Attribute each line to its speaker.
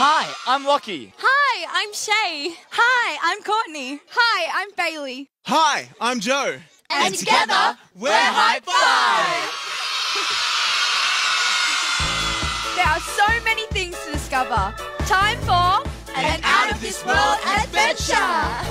Speaker 1: Hi, I'm Lachie.
Speaker 2: Hi, I'm Shay.
Speaker 3: Hi, I'm Courtney.
Speaker 2: Hi, I'm Bailey.
Speaker 4: Hi, I'm Joe.
Speaker 2: And, together,
Speaker 1: we're Hi-5!
Speaker 3: There are so many things to discover. Time for
Speaker 2: An out of this world adventure.